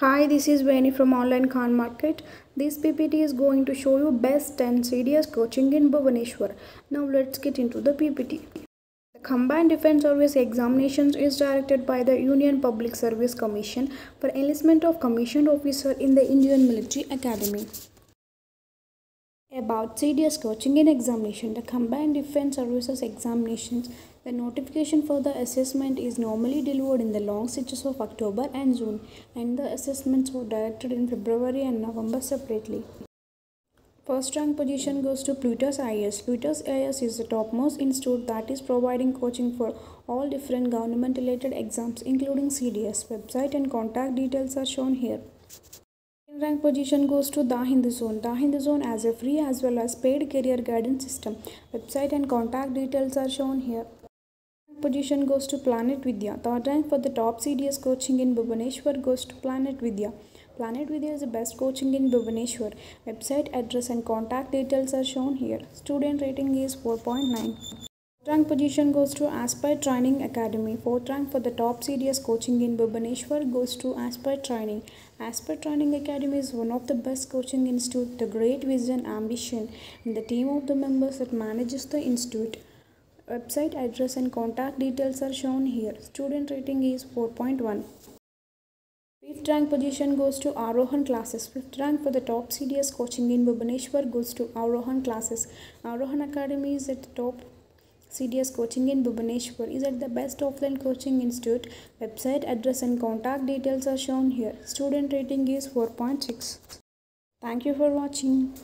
Hi, this is Vani from Online Khan Market. This PPT is going to show you best 10 CDS coaching in Bhubaneswar. Now let's get into the PPT. The Combined Defense Service Examinations is directed by the Union Public Service Commission for enlistment of commissioned officer in the Indian Military Academy. About CDS coaching and examination, the Combined Defense Services examinations, the notification for the assessment is normally delivered in the long stretches of October and June, and the assessments were directed in February and November separately. First rank position goes to Plutus IS. Plutus IS is the topmost institute that is providing coaching for all different government related exams, including CDS. Website and contact details are shown here Second rank position goes to the Hindu Zone. The Hindu Zone has a free as well as paid career guidance system. Website and contact details are shown here. Position goes to Planet Vidya. Third rank for the top CDS coaching in Bhubaneswar goes to Planet Vidya. Planet Vidya is the best coaching in Bhubaneswar. Website address and contact details are shown here. Student rating is 4.9 rank position goes to Aspire Training Academy. Fourth rank for the top CDS coaching in Bhubaneswar goes to Aspire Training. Aspire Training Academy is one of the best coaching institute, the great vision, ambition, and the team of the members that manages the institute. Website address and contact details are shown here. Student rating is 4.1. Fifth rank position goes to Arohan classes. Fifth rank for the top CDS coaching in Bhubaneswar goes to Arohan classes. Arohan Academy is at the top CDS Coaching in Bhubaneswar is at the best offline coaching institute. Website address and contact details are shown here. Student rating is 4.6. Thank you for watching.